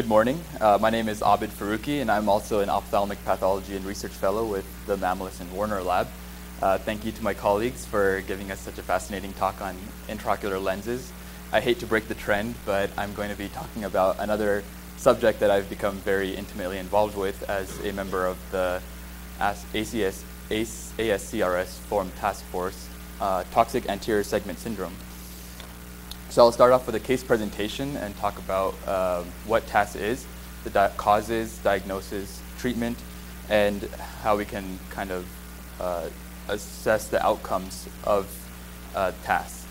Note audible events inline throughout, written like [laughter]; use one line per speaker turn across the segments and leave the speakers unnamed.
Good morning. Uh, my name is Aabid Farukhi, and I'm also an ophthalmic pathology and research fellow with the Mamalis and Warner Lab. Uh, thank you to my colleagues for giving us such a fascinating talk on intraocular lenses. I hate to break the trend, but I'm going to be talking about another subject that I've become very intimately involved with as a member of the ACS, ASCRS Forum Task Force, uh, Toxic Anterior Segment Syndrome. So I'll start off with a case presentation and talk about um, what TASS is, the di causes, diagnosis, treatment, and how we can kind of uh, assess the outcomes of uh, TASS.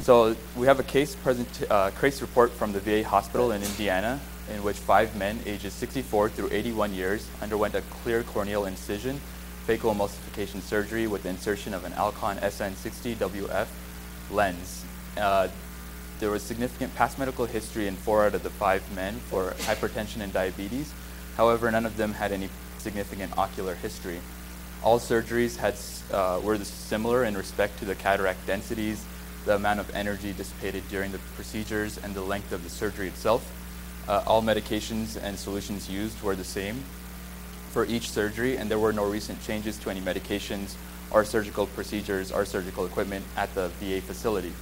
So we have a case, present, uh, case report from the VA hospital in Indiana in which five men ages 64 through 81 years underwent a clear corneal incision, phaco emulsification surgery with insertion of an Alcon SN60WF lens. Uh, there was significant past medical history in four out of the five men for hypertension and diabetes. However, none of them had any significant ocular history. All surgeries had, uh, were similar in respect to the cataract densities, the amount of energy dissipated during the procedures, and the length of the surgery itself. Uh, all medications and solutions used were the same for each surgery, and there were no recent changes to any medications or surgical procedures or surgical equipment at the VA facility.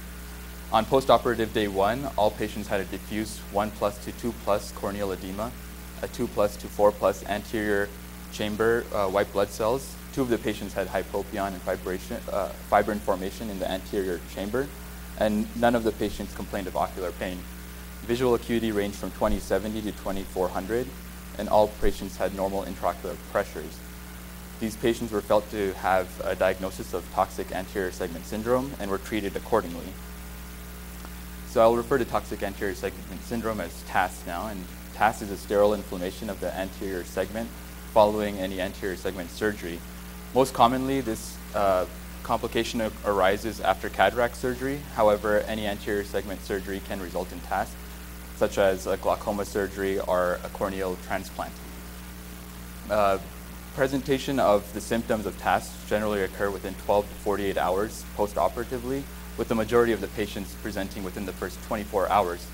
On postoperative day one, all patients had a diffuse 1 plus to 2 plus corneal edema, a 2 plus to 4 plus anterior chamber uh, white blood cells. Two of the patients had hypopyon and fibration, uh, fibrin formation in the anterior chamber, and none of the patients complained of ocular pain. Visual acuity ranged from 2070 to 2400, and all patients had normal intraocular pressures. These patients were felt to have a diagnosis of toxic anterior segment syndrome and were treated accordingly. So I'll refer to toxic anterior segment syndrome as TASS now, and TASS is a sterile inflammation of the anterior segment following any anterior segment surgery. Most commonly, this uh, complication arises after cataract surgery. However, any anterior segment surgery can result in TASS, such as a glaucoma surgery or a corneal transplant. Uh, presentation of the symptoms of TASS generally occur within 12 to 48 hours postoperatively, with the majority of the patients presenting within the first 24 hours.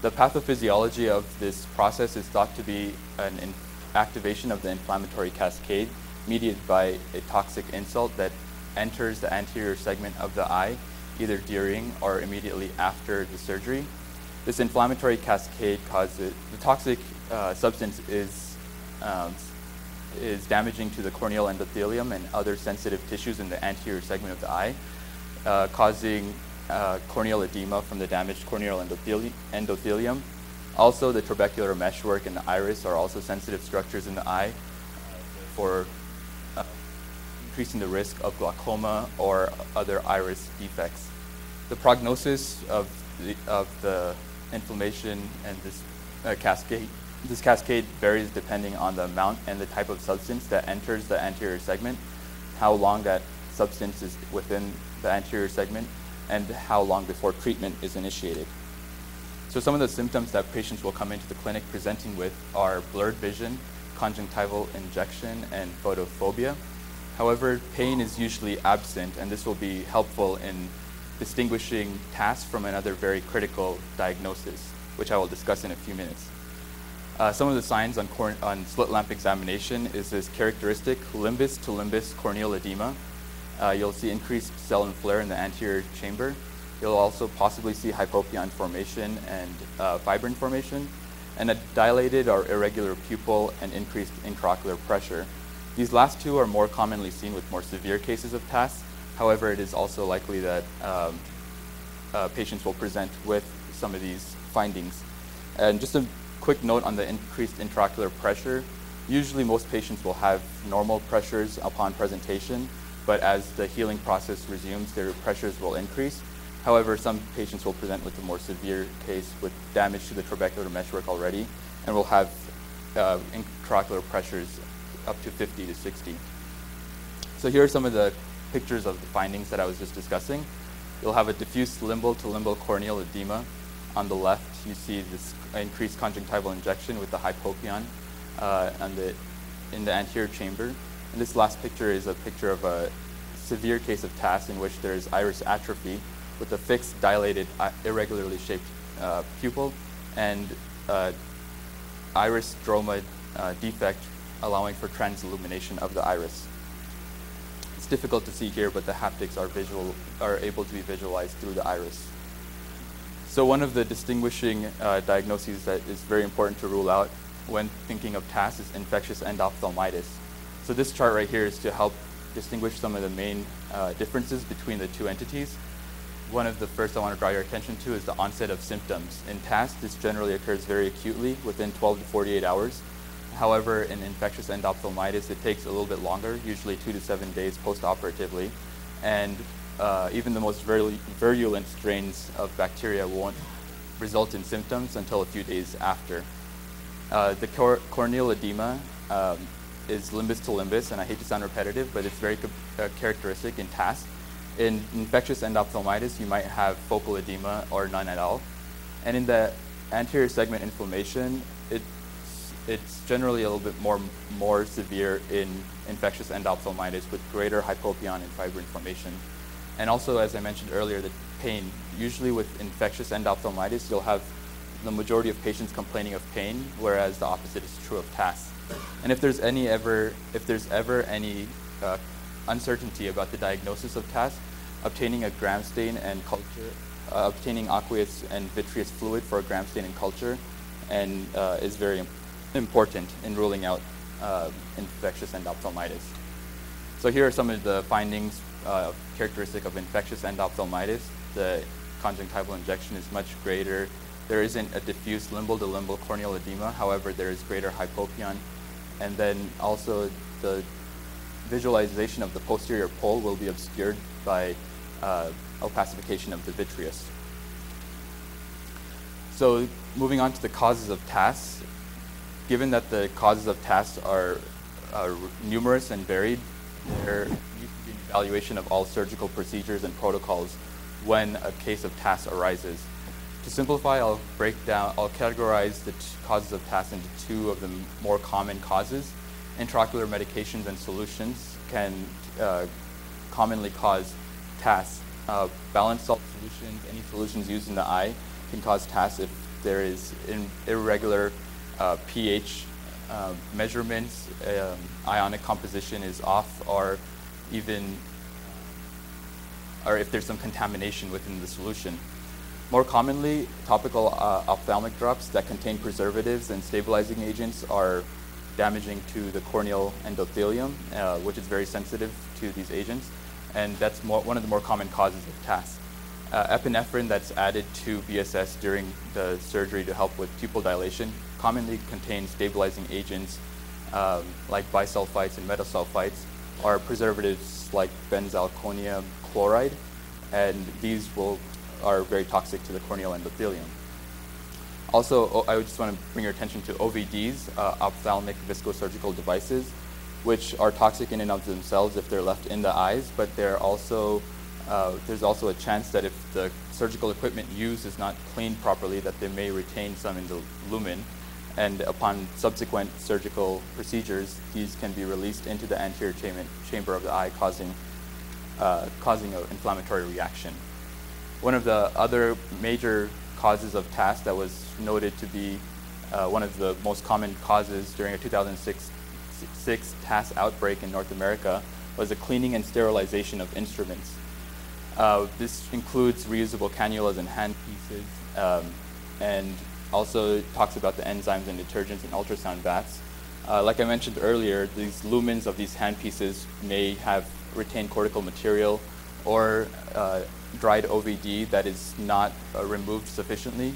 The pathophysiology of this process is thought to be an activation of the inflammatory cascade mediated by a toxic insult that enters the anterior segment of the eye either during or immediately after the surgery. This inflammatory cascade causes the toxic uh, substance is um, is damaging to the corneal endothelium and other sensitive tissues in the anterior segment of the eye, uh, causing uh, corneal edema from the damaged corneal endotheli endothelium. Also, the trabecular meshwork and the iris are also sensitive structures in the eye for uh, increasing the risk of glaucoma or other iris defects. The prognosis of the, of the inflammation and this uh, cascade this cascade varies depending on the amount and the type of substance that enters the anterior segment, how long that substance is within the anterior segment, and how long before treatment is initiated. So some of the symptoms that patients will come into the clinic presenting with are blurred vision, conjunctival injection, and photophobia. However, pain is usually absent, and this will be helpful in distinguishing TASS from another very critical diagnosis, which I will discuss in a few minutes. Uh, some of the signs on, on, slit lamp examination is this characteristic limbus to limbus corneal edema, uh, you'll see increased cell and flare in the anterior chamber. You'll also possibly see hypopyon formation and uh, fibrin formation, and a dilated or irregular pupil and increased intraocular pressure. These last two are more commonly seen with more severe cases of TASS. However, it is also likely that um, uh, patients will present with some of these findings. And just a quick note on the increased intraocular pressure. Usually most patients will have normal pressures upon presentation, but as the healing process resumes, their pressures will increase. However, some patients will present with a more severe case with damage to the trabecular meshwork already, and will have uh, intraocular pressures up to 50 to 60. So here are some of the pictures of the findings that I was just discussing. You'll have a diffuse limbal to limbal corneal edema. On the left, you see this increased conjunctival injection with the hypopyon uh, the, in the anterior chamber. And this last picture is a picture of a severe case of TASS in which there is iris atrophy with a fixed, dilated, uh, irregularly shaped uh, pupil and uh, iris stroma uh, defect, allowing for transillumination of the iris. It's difficult to see here, but the haptics are, visual, are able to be visualized through the iris. So one of the distinguishing uh, diagnoses that is very important to rule out when thinking of TASS is infectious endophthalmitis. So this chart right here is to help distinguish some of the main uh, differences between the two entities. One of the first I want to draw your attention to is the onset of symptoms. In TASS, this generally occurs very acutely within 12 to 48 hours. However, in infectious endophthalmitis, it takes a little bit longer, usually two to seven days postoperatively. And uh, even the most virulent strains of bacteria won't result in symptoms until a few days after. Uh, the cor corneal edema um, is limbus to limbus, and I hate to sound repetitive, but it's very uh, characteristic in TASS. In infectious endophthalmitis, you might have focal edema or none at all. And in the anterior segment inflammation, it's, it's generally a little bit more, more severe in infectious endophthalmitis with greater hypopyon and fiber inflammation. And also, as I mentioned earlier, the pain. Usually with infectious endophthalmitis, you'll have the majority of patients complaining of pain, whereas the opposite is true of TASS. And if there's any ever, if there's ever any uh, uncertainty about the diagnosis of TASS, obtaining a gram stain and culture, uh, obtaining aqueous and vitreous fluid for a gram stain and culture, and uh, is very important in ruling out uh, infectious endophthalmitis. So here are some of the findings uh, characteristic of infectious endophthalmitis. The conjunctival injection is much greater. There isn't a diffuse limbal to limbal corneal edema. However, there is greater hypopyon. And then also the visualization of the posterior pole will be obscured by uh, opacification of the vitreous. So moving on to the causes of TASS, given that the causes of TASS are, are numerous and varied, there needs to be an evaluation of all surgical procedures and protocols when a case of TASS arises. To simplify, I'll break down, I'll categorize the causes of TASS into two of the more common causes. Intraocular medications and solutions can uh, commonly cause TASS. Uh, balanced salt solutions, any solutions used in the eye, can cause TASS if there is irregular uh, pH uh, measurements, um, ionic composition is off, or even or if there's some contamination within the solution. More commonly, topical uh, ophthalmic drops that contain preservatives and stabilizing agents are damaging to the corneal endothelium, uh, which is very sensitive to these agents, and that's more, one of the more common causes of TASS. Uh, epinephrine that's added to BSS during the surgery to help with pupil dilation commonly contains stabilizing agents um, like bisulfites and metasulfites, or preservatives like benzalkonium chloride, and these will are very toxic to the corneal endothelium. Also, I would just want to bring your attention to OVDs, uh, ophthalmic viscosurgical devices, which are toxic in and of themselves if they're left in the eyes, but they're also uh, there's also a chance that if the surgical equipment used is not cleaned properly, that they may retain some in the lumen, and upon subsequent surgical procedures, these can be released into the anterior chamber of the eye, causing uh, causing an inflammatory reaction. One of the other major causes of TASS that was noted to be uh, one of the most common causes during a 2006 six TASS outbreak in North America was the cleaning and sterilization of instruments. Uh, this includes reusable cannulas and handpieces, um, and also talks about the enzymes and detergents in ultrasound baths. Uh, like I mentioned earlier, these lumens of these handpieces may have retained cortical material or uh, dried OVD that is not uh, removed sufficiently.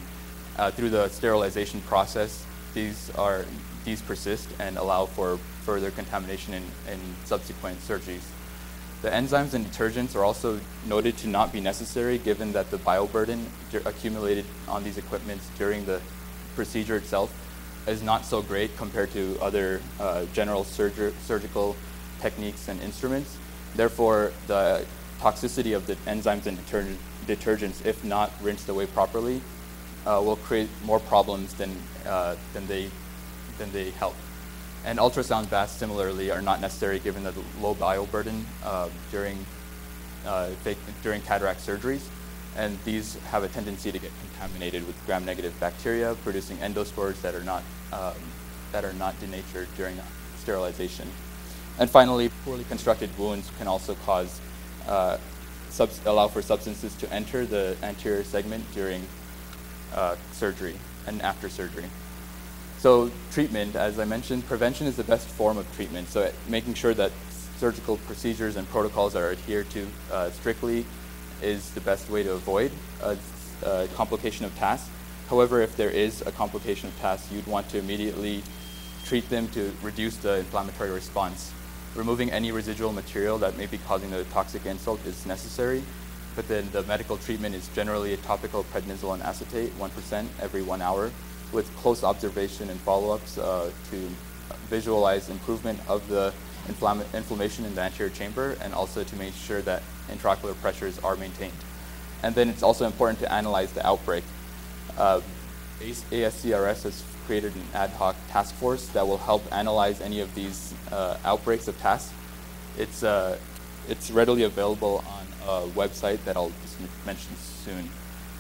Uh, through the sterilization process, these, are, these persist and allow for further contamination in, in subsequent surgeries. The enzymes and detergents are also noted to not be necessary given that the bioburden accumulated on these equipments during the procedure itself is not so great compared to other uh, general surger surgical techniques and instruments. Therefore, the toxicity of the enzymes and detergent, detergents, if not rinsed away properly, uh, will create more problems than, uh, than, they, than they help. And ultrasound baths similarly are not necessary given the low bioburden uh, during, uh, during cataract surgeries. and these have a tendency to get contaminated with gram-negative bacteria, producing endospores that are not um, that are not denatured during sterilization. And finally, poorly constructed wounds can also cause uh, allow for substances to enter the anterior segment during uh, surgery and after surgery. So treatment, as I mentioned, prevention is the best form of treatment. So making sure that surgical procedures and protocols are adhered to uh, strictly is the best way to avoid a, a, complication of TASS. However, if there is a complication of TASS, you'd want to immediately treat them to reduce the inflammatory response. Removing any residual material that may be causing the toxic insult is necessary, but then the medical treatment is generally a topical prednisolone acetate, 1% every one hour, with close observation and follow-ups uh, to visualize improvement of the infl inflammation in the anterior chamber and also to make sure that intraocular pressures are maintained. And then it's also important to analyze the outbreak. Uh, ASCRS has created an ad hoc task force that will help analyze any of these uh, outbreaks of TASS. It's, uh, it's readily available on a website that I'll just mention soon.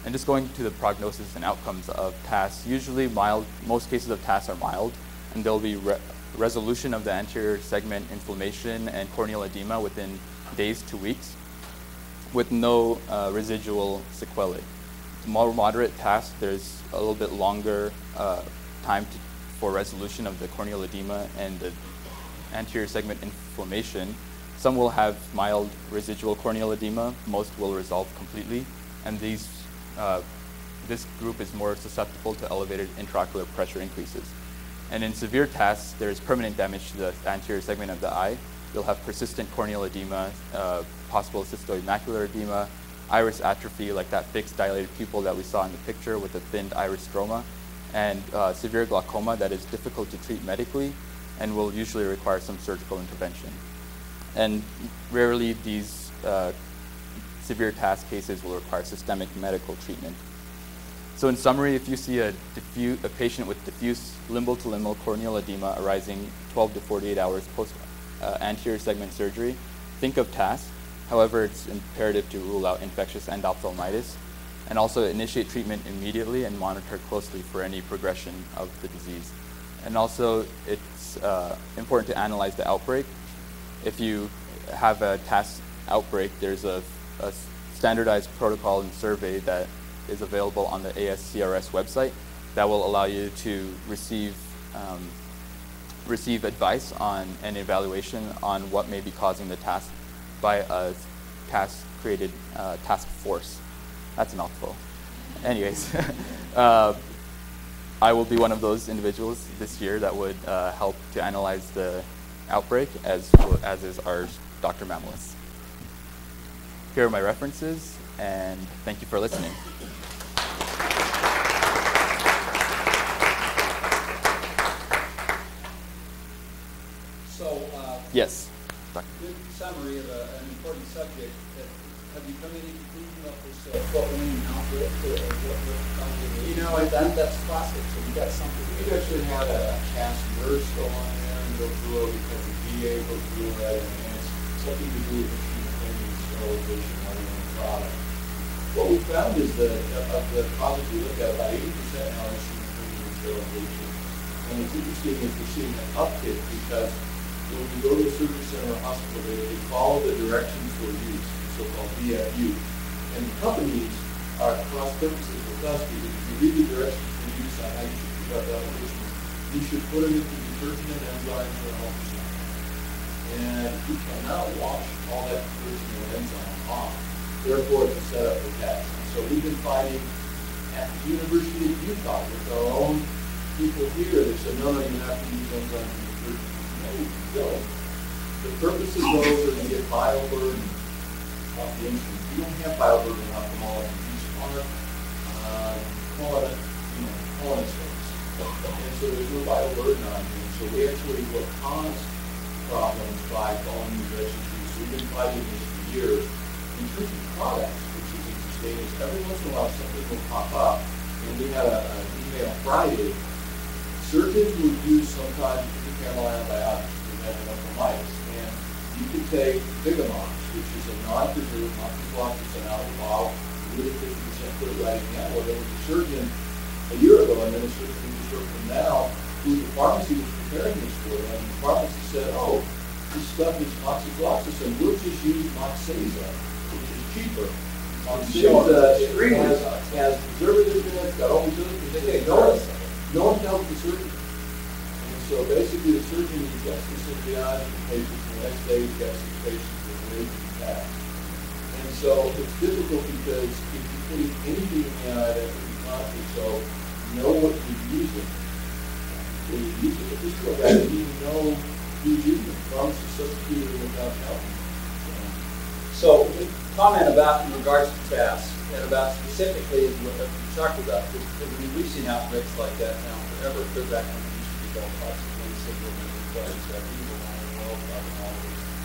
And just going to the prognosis and outcomes of TASS, usually mild, most cases of TASS are mild, and there'll be re resolution of the anterior segment inflammation and corneal edema within days to weeks with no uh, residual sequelae. More moderate TASS, there's a little bit longer uh, time to, for resolution of the corneal edema and the anterior segment inflammation. Some will have mild residual corneal edema, most will resolve completely, and these, uh, this group is more susceptible to elevated intraocular pressure increases. And in severe TASS, there's permanent damage to the anterior segment of the eye. You'll have persistent corneal edema, uh, possible cystoid macular edema, iris atrophy, like that fixed dilated pupil that we saw in the picture with the thinned iris stroma, and uh, severe glaucoma that is difficult to treat medically and will usually require some surgical intervention. And rarely these uh, severe TASS cases will require systemic medical treatment. So in summary, if you see a, a patient with diffuse limbal to limbal corneal edema arising 12 to 48 hours post uh, anterior segment surgery, think of TASS. However, it's imperative to rule out infectious endophthalmitis and also initiate treatment immediately and monitor closely for any progression of the disease. And also, it's uh, important to analyze the outbreak. If you have a TASS outbreak, there's a, a standardized protocol and survey that is available on the ASCRS website that will allow you to receive um, receive advice on an evaluation on what may be causing the TASS by a task created uh, task force. That's a mouthful. Anyways, [laughs] uh, I will be one of those individuals this year that would uh, help to analyze the outbreak as, as is our Dr. Mamalis. Here are my references, and thank you for listening. So, yes.
Good summary of a, an important subject. have you come to any uh, foot wing outbreak or what, what You know, that, that's classic. So we got something. We actually had a cast nurse go on there and go through it because the VA go through it, and, and it's something to do with machine cleaning, sterilization, running the product. What we found is that of the products we look at, about 80% are machine cleaning and sterilization. And it's interesting is we're seeing an uptick because when you go to a surgery center or hospital, they, they follow the directions for use, so-called DFU. And the companies are cross purposes with us because if you read the directions for use on how you should up applications, you should put them into detergent and enzymes for an ultrasound. And you cannot wash all that detergent and enzyme off. Therefore, it's a setup for TASS. So we've been fighting at the University of Utah with our own people here that said, no, no, you have to use enzymes and detergent go. The purpose of those are to get bioburden off the instrument. You don't have bioburden off the molecule. You just want to uh, it, you know, colonoscopes. And so there's no bioburden on you. So we actually will cause problems by calling these. So we've been fighting this for years. In terms of products, which is interesting, is every once in a while something will pop up. And we had an email Friday. Surgeons will use sometimes camel antibiotics to prevent mice. And you could take Vigamox, which is a non-preserved, non-conformist, an out of the bottle, with it 50% put it right again. Well, there was a surgeon a year ago, and then a surgeon heard from now, who the pharmacy was preparing this for, and the pharmacy said, oh, this stuff is moxifloxacin, we'll just use Moxeza, which is cheaper. Moxeza has, has preservatives in it, got all these other things. They no one, no one tells the surgeon. And so basically the surgeon injects this in patients, and the next day he's got six patients attacks. And so it's difficult because if you put anything in that be toxic, so know what you're using. When you use it, if this drug, I didn't even know who's using it. Pharmacists substitute it without telling.
So, comment about in regards to TASS and about specifically what you talked about, because we've seen outbreaks like that now forever. Because that used to be called toxic syndrome and requires that evil well all these.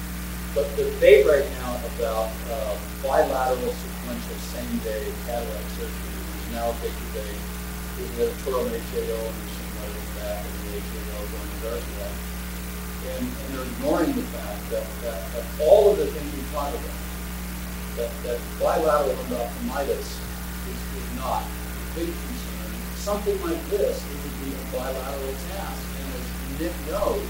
But the debate right now about uh, bilateral sequential same day cataract surgery is now a big debate. There's an editorial in HAO and there's some letters back in the HAO going to that. And, and they're ignoring the fact that, that, that all of the things we talk about, that, that bilateral endophthalmitis is, is not a big concern. Something like this, it would be a bilateral TASS. And as Nick knows,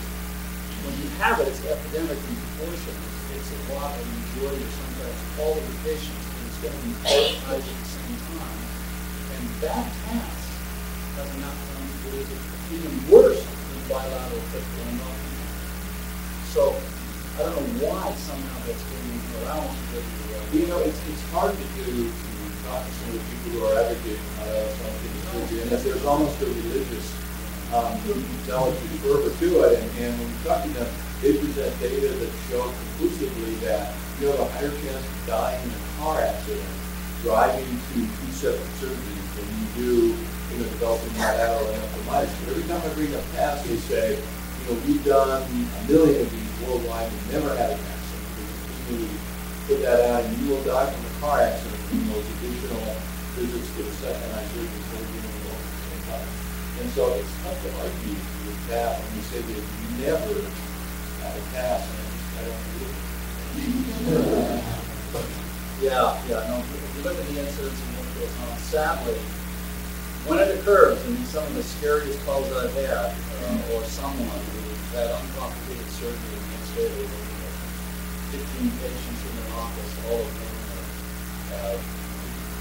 when you have it, it's epidemic in proportion. It's, a lot of majority or sometimes all of the patients, and it's going to be both at the same time. And that TASS has an outcome that is even worse than bilateral critical endophthalmitis. So I don't know why somehow that's getting allowance to
you know, it's, it's hard to do to talk to some of the people who are advocating uh, something surgery, and there's almost a religious um, intelligence fervor to it. And, and when you talk to them, they present data that show conclusively that you have a higher chance of dying in a car accident driving to two separate surgeries than you do in a developing bilateral endophthalmitis. But every time I bring up past, they say, you know, we've done a million of these worldwide and never had an accident put that out, and you will die from a car accident from those additional visits to the second eye you're doing both at the same time. And so it's tough to argue with that when you say that you never had a pass, and I don't believe it. [laughs]
Yeah, yeah, no, if you look at the incidents and what goes on, sadly, when it occurs, and some of the scariest calls I've had, uh, or someone who's had uncomplicated surgery the next day, 15 patients in their office, all of them have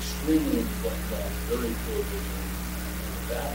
extremely inflamed very poor vision, and that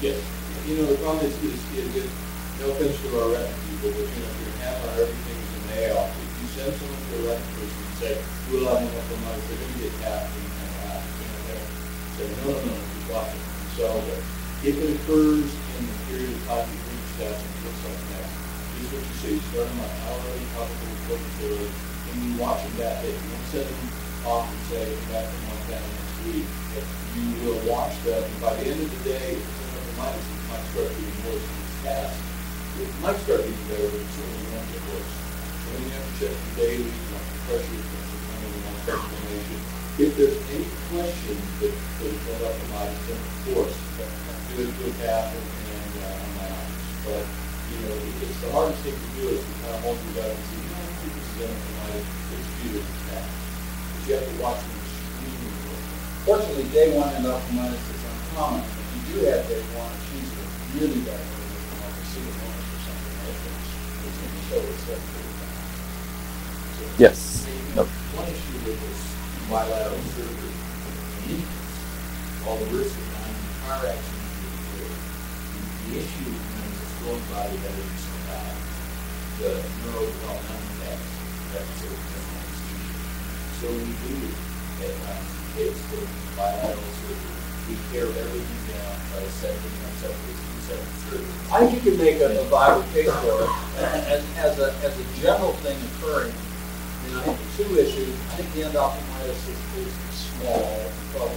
Yes.
You know, the problem is, is, is it, no offense to our retina people, but you know, if your hammer, everything's in mail. If you send someone to a retina person and say, we'll have enough for money, they're going to get tapped and kind of laugh. You know, say, no, no, no, keep watching. So, if it occurs in the period of time you reach that, it looks like that, is what you say, you start them on hourly, topical corticosteroids, and you watch them that day. You don't send them off and say, back in Montana next week. You will watch them, and by the end of the day, it's another minus, it might start getting worse in this TASS. It might start getting better, but it certainly won't get worse. So you have to check your daily, you know, pressure, one explanation. If there's any question that could build up the mind, then of course, do it to a and, uh, on my eyes. But, you know, it's the hardest thing to do is to kind of hold your breath and see, you know, this is going to it's But you have to watch them extremely closely.
Fortunately, day one endophthalmitis is uncommon. If you do have day one, usually really bad, like a pseudomonas or something like that, it's going to show itself pretty fast.
So, yes.
No. One issue with this bilateral surgery all the risk of non-car accidents the, the issue when it's going by uh, the evidence about the neurodevelopmental tests so we do at times kids with bilateral surgery. Tear everything down, try to separate them separate two separate surgeries.
I think you can make a, a viable case for it as, as, a, as a general thing occurring. I think the two issues, I think the endophthalmitis is, is small, probably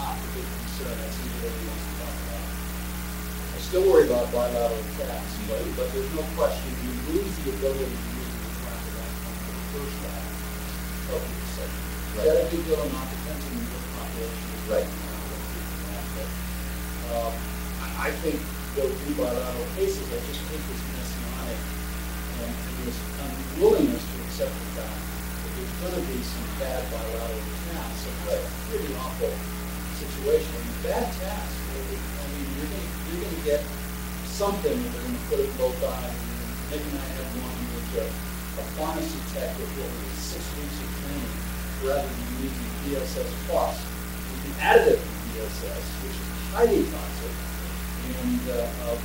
not a big concern, that's something that wants to talk about. I still worry about bilateral attacks, but, but there's no question, you lose the ability to use the traffic outcome for the first half of the section. Is that a big deal or not, depends on your population.
Right.
now, what people have, but, Um, I, I think those bilateral cases, I just think it's messianic and this unwillingness to accept the fact that there's gonna be some bad bilateral tasks, so that's a pretty awful situation. And bad tasks, really, I mean, you're gonna, you're gonna get something that they're gonna put in both eyes. Nick and I had one with a, a pharmacy tech with what was six weeks of training, rather than using BSS plus, the additive to BSS, which is highly toxic. And, uh, uh,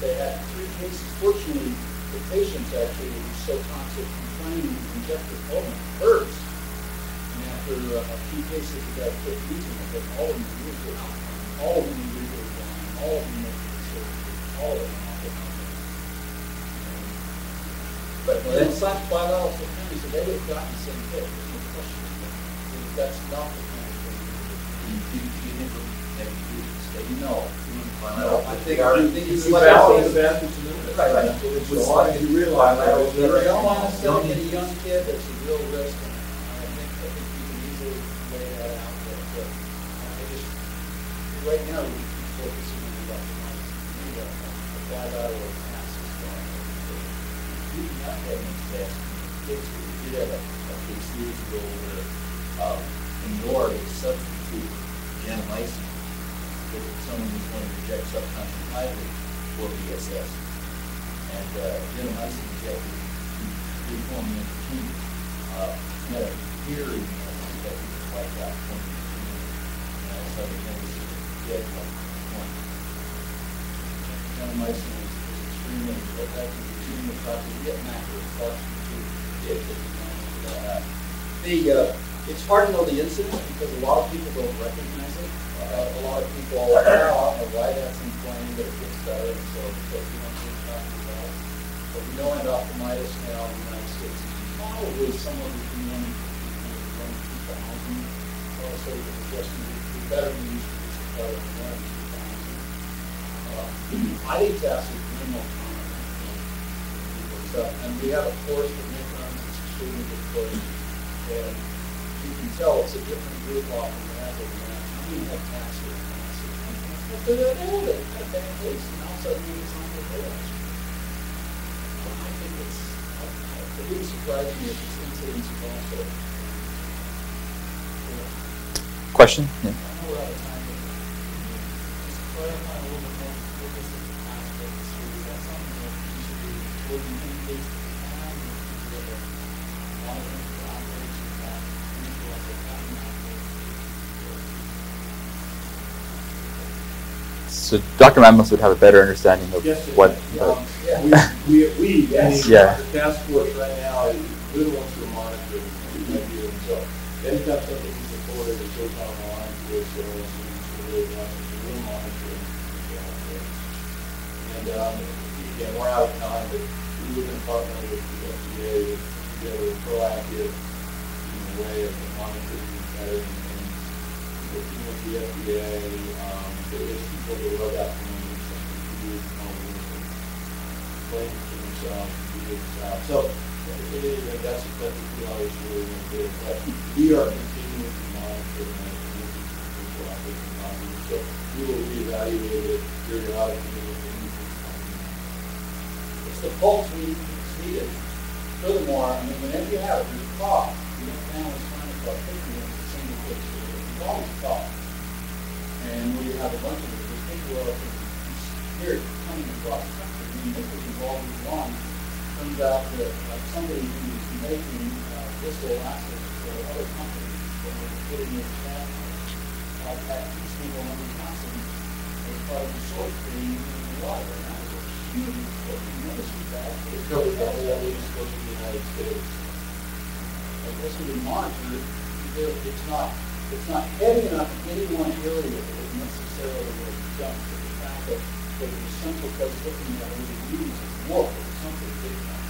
they had three cases, fortunately, the patients actually were so toxic complaining the injector element hurts. And after uh, a few cases, we got quit using it, but all of them were really all of them were blind, all of them were surgery, all of them were But
Well, that's-
slapped five dollars for county, so they would have gotten the same hit, there's no question. But That's not the kind of thing.
You, you think we have do this?
that you know.
No, I think our,
think
It's
it's
a
like
and.
Right, right.
It's
So
as
long
long
as
as
you
you realize that.
realize
You
that-
don't want to sell it to a young kid, that's a real risk, and I think, I think you can easily lay that out there, but I just, right now, we keep focusing on the electronics, we got a five hour pass is going.
We do not have an example. Kids, we did have a, case years ago where, um, in Nord, a substitute gentamicin, that someone was going to reject subconscious highway for BSS. And, uh, gentamicin injected, did form an interchange, uh, had a uh, that was wiped out twenty years. And all of a sudden, it was dead, like, one.
Gentamicin is, is extremely, that, that is extremely toxic, you get macular toxin too.
It, it,
Uh, The, uh, it's hard to know the incidence because a lot of people don't recognize it. Uh, a lot of people, oh, I don't know why that's inflamed, but it gets better, so, so we don't about it. But we know endophthalmitis now in the United States is probably somewhere between one and one and two thousand. Also, the suggestion would be better to use to this part of one and two thousand. Uh, I think that's a minimal comment. So, and we have a course that Nick runs, it's extremely good course. And you can tell it's a different group off from the other one. I mean, have tax here. But they're, they're, they're, bad case, and all of a sudden it's on the board. I think it's, uh, it wouldn't surprise me if this incidence is also. Yeah.
Question? Yeah.
I know
So Dr. Mamalis would have a better understanding of
Yes,
what.
Um,
uh,
We, we, we,
Yes.
Yeah.
the task force right now, is we're the ones who are monitoring, do, and so, anytime something is reported, it goes on the line to us, so it's, it's really, uh, we're monitoring. And, um, again, we're out of time, but we live in partner with the FDA, to get a proactive, you know, way of monitoring better and working with the FDA, um, people that rub out from under some computers and all this, and claim to themselves, do themselves. So, it is, that's, that's what we always really want to do, but we are continuing to monitor and looking for people out there to monitor. So, we will reevaluate it periodically if anything's coming.
It's the pulse we it's needed. Furthermore, I mean, whenever you have it, there's a cough. You know, families trying to start picking So There's always a cough. And we have a bunch of it, there's people are here coming across the country. I mean, this was involved in one. Turns out that uh, somebody who was making uh, distal acids for other companies, they were putting in staff, uh, had two single number toxins as part of the source being in the water. And that was a huge, medicine bag.
It covers the whole east coast of the United States.
And this would be monitored, it's not, it's not heavy enough in any one area that it necessarily will jump to the fact that, that there's some place looking at it we use as more or something big
enough.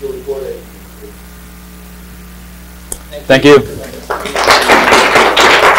Julie Gordon. Thank you.
Thank you.